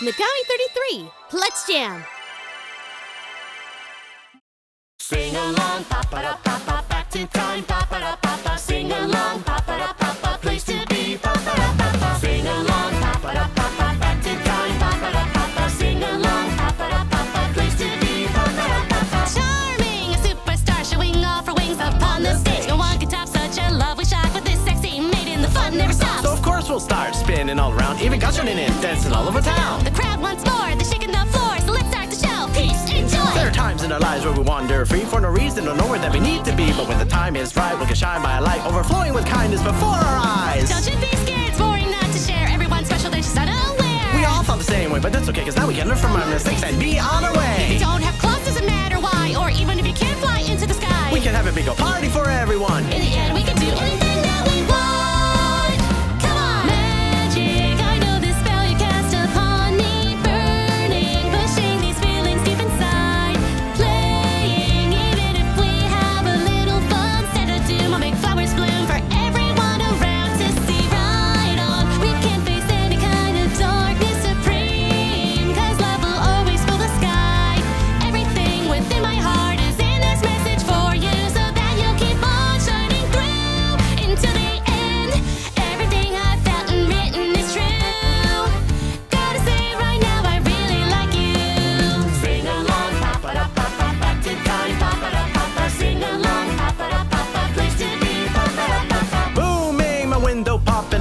Megami 33. Let's jam. Sing along, pa pa da pa pa, back to time, pa pa da pa pa. Sing along, pa pa pa Start spinning all around, even guys turning in, dancing all over town. The crowd wants more, they're shaking the floor, so let's start the show. Peace, enjoy. There are times in our lives where we wander free for no reason or nowhere that we need to be. But when the time is right, we can shine by a light overflowing with kindness before our eyes. Don't you be scared, it's boring not to share. Everyone's special, they're just unaware. We all thought the same way, but that's okay, cause now we can learn from our mistakes and be on our way. If you Don't have clothes, doesn't matter why, or even if you can't fly into the sky. We can have a big old party for everyone. In the end, we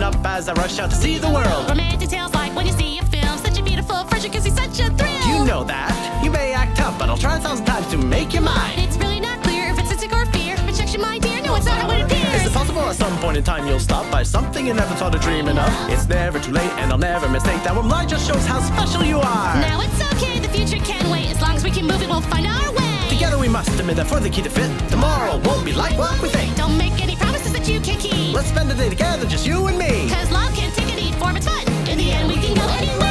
up as I rush out to see the world. Romantic tales like when you see a film, such a beautiful friendship gives you such a thrill. You know that. You may act tough, but I'll try a thousand times to make you mine. It's really not clear if it's a sick or fear. Rejection, my dear, no, it's not how it appears. Is it possible at some point in time you'll stop by something you never thought of dreaming of? It's never too late, and I'll never mistake that one line just shows how special you are. Now it's okay, the future can wait. As long as we keep moving, we'll find our way. Together we must admit that for the key to fit, tomorrow won't be like what we think. Don't make any promises you. Let's spend the day together, just you and me. Cause love can't take a need form, it's fun. In the end, we can go anywhere.